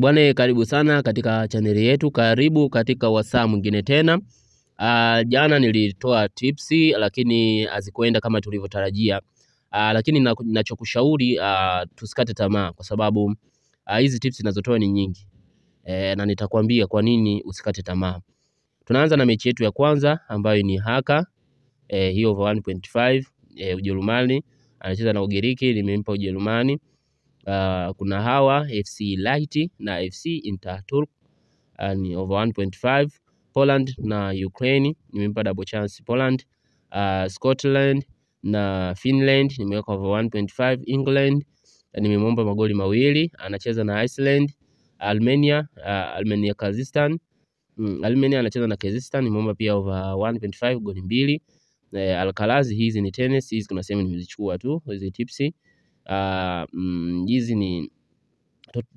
Bwana, karibu sana katika chaneli yetu, karibu katika wasaa mwingine tena. Uh, jana nilitoa tips lakini hazikuenda kama tulivyotarajia. Uh, lakini na- ninachokushauri uh, tusikate tamaa kwa sababu uh, hizi tips ninazotoa ni nyingi e, na nitakwambia kwa nini usikate tamaa. Tunaanza na mechi yetu ya kwanza ambayo ni Haka e, hiyo over 1.5 e, Ujerumani anacheza na Ugiriki, nimempa Ujerumani. Uh, kuna hawa FC Light na FC Interturk uh, ni over 1.5. Poland na Ukraine nimempa double chance Poland. Uh, Scotland na Finland nimeweka over 1.5. England uh, nimemwomba magoli mawili, anacheza na Iceland. Armenia uh, Armenia Kazakhstan mm, Armenia anacheza na Kazakhstan nimemwomba pia over 1.5 goli mbili. Eh, Alcaraz hizi ni tennis, hizi kuna sehemu nimezichukua tu hizi tipsi Ah, mm, hizi ni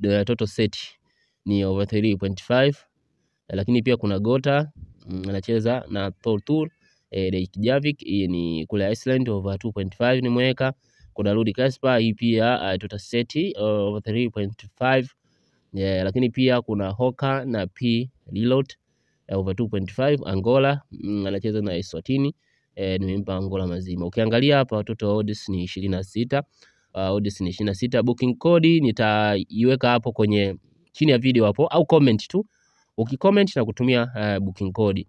eh, total set ni over 3.5 lakini pia kuna Gota mm, anacheza na Tortur eh, Reykjavik hii ni kule Iceland over 2.5 nimeweka. Kuna Rudi Kasper hii pia uh, total set uh, over 3.5 yeah, lakini pia kuna Hoka na P Lilot uh, over 2.5 Angola mm, anacheza na Eswatini eh, nimempa Angola mazima. Ukiangalia hapa watoto odds ni ishirini na sita uh, odds ni ishirini na sita. Booking code nitaiweka hapo kwenye chini ya video hapo au comment tu. Ukicomment na kutumia uh, booking code.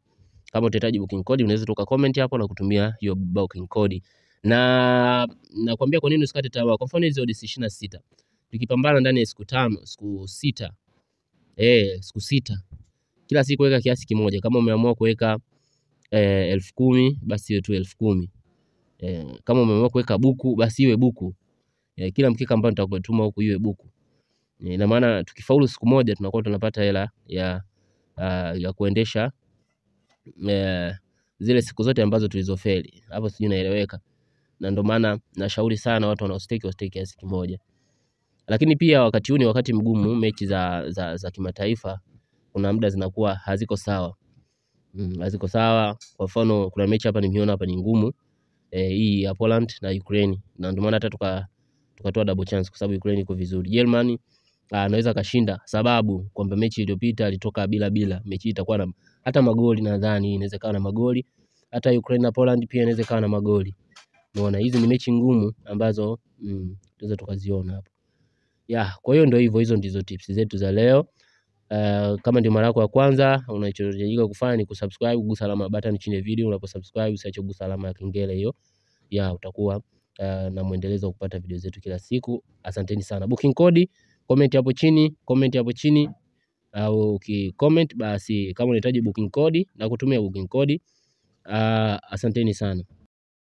Kama utahitaji booking code unaweza tu comment hapo na kutumia hiyo booking code. Na nakwambia kwa nini usikate tamaa. Kwa mfano hizo Odyssey ishirini na sita tukipambana ndani ya siku tano, siku sita eh, siku sita kila siku weka kiasi kimoja. Kama umeamua kuweka eh, elfu kumi basi iwe tu elfu kumi eh, kama umeamua kuweka buku basi iwe buku eh, kila mkeka ambao nitakutuma huku iwe buku eh, ina maana tukifaulu siku moja tunakuwa tunapata hela ya uh, ya kuendesha uh, zile siku zote ambazo tulizofeli. Hapo sijui naeleweka, na ndio maana nashauri sana watu wanaostake wastake kiasi kimoja. Lakini pia wakati huu ni wakati mgumu, mechi za, za, za kimataifa kuna muda zinakuwa haziko sawa mm, haziko sawa. Kwa mfano kuna mechi hapa nimeona hapa ni ngumu eh, hii ya Poland na Ukraine, na ndio maana hata tuka tukatoa double chance kwa sababu Ukraine iko vizuri. Germany ah, anaweza kashinda, sababu kwamba mechi iliyopita alitoka bila bila. Mechi hii itakuwa na hata magoli, nadhani inaweza kawa na magoli. Hata Ukraine na Poland pia inaweza kawa na magoli. Unaona, hizi ni mechi ngumu ambazo mm, tunaweza tukaziona hapo ya. Kwa hiyo ndio hivyo, hizo ndizo tips zetu za leo. Uh, kama ndio mara yako ya kwanza unachohitajika kufanya ni kusubscribe, gusa alama button chini ya video. Unaposubscribe usiache gusa alama ya kengele hiyo, ya utakuwa na mwendelezo wa kupata video zetu kila siku. Asanteni sana. Booking code comment hapo chini, comment hapo chini au ukicomment basi, kama unahitaji booking code na kutumia booking code. Uh, asanteni sana.